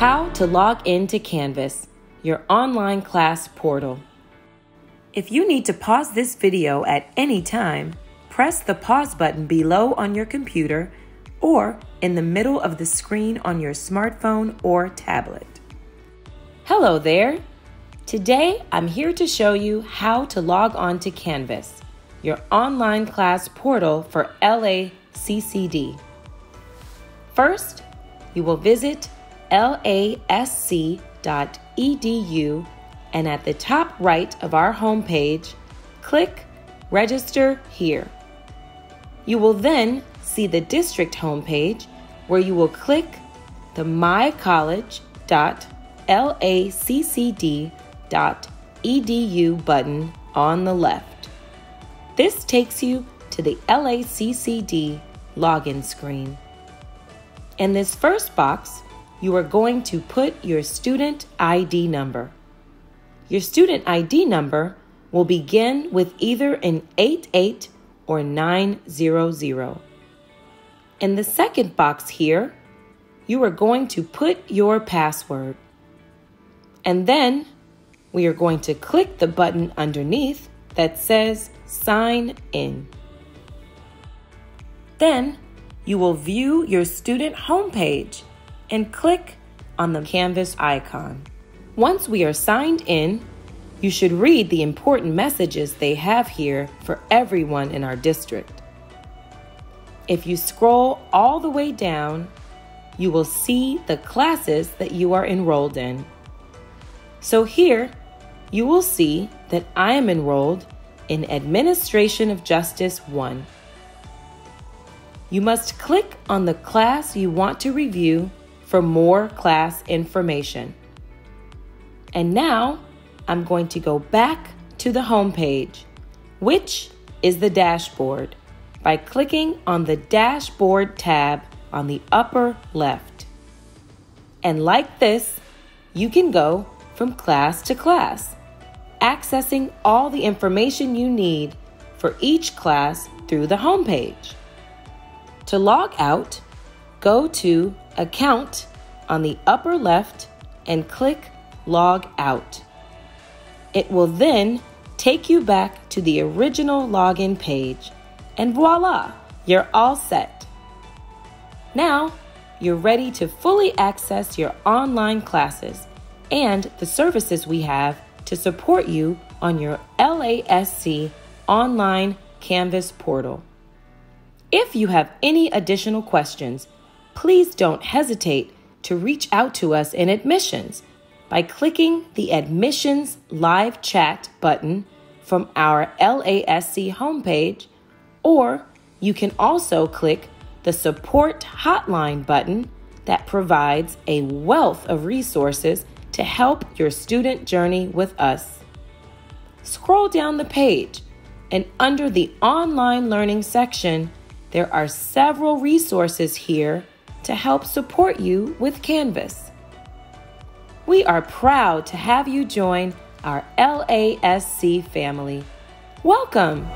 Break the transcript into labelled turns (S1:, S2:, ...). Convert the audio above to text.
S1: How to log into Canvas, your online class portal. If you need to pause this video at any time, press the pause button below on your computer or in the middle of the screen on your smartphone or tablet. Hello there! Today I'm here to show you how to log on to Canvas, your online class portal for LACCD. First, you will visit lasc.edu and at the top right of our homepage, click Register Here. You will then see the district homepage where you will click the mycollege.laccd.edu button on the left. This takes you to the LACCD login screen. In this first box, you are going to put your student ID number. Your student ID number will begin with either an 88 or 900. In the second box here, you are going to put your password. And then we are going to click the button underneath that says Sign In. Then you will view your student homepage and click on the Canvas icon. Once we are signed in, you should read the important messages they have here for everyone in our district. If you scroll all the way down, you will see the classes that you are enrolled in. So here, you will see that I am enrolled in Administration of Justice 1. You must click on the class you want to review for more class information. And now I'm going to go back to the home page, which is the dashboard, by clicking on the Dashboard tab on the upper left. And like this, you can go from class to class, accessing all the information you need for each class through the home page. To log out, go to Account on the upper left and click Log Out. It will then take you back to the original login page, and voila, you're all set. Now, you're ready to fully access your online classes and the services we have to support you on your LASC online Canvas portal. If you have any additional questions, please don't hesitate to reach out to us in admissions by clicking the Admissions Live Chat button from our LASC homepage, or you can also click the Support Hotline button that provides a wealth of resources to help your student journey with us. Scroll down the page, and under the Online Learning section, there are several resources here to help support you with Canvas. We are proud to have you join our LASC family. Welcome!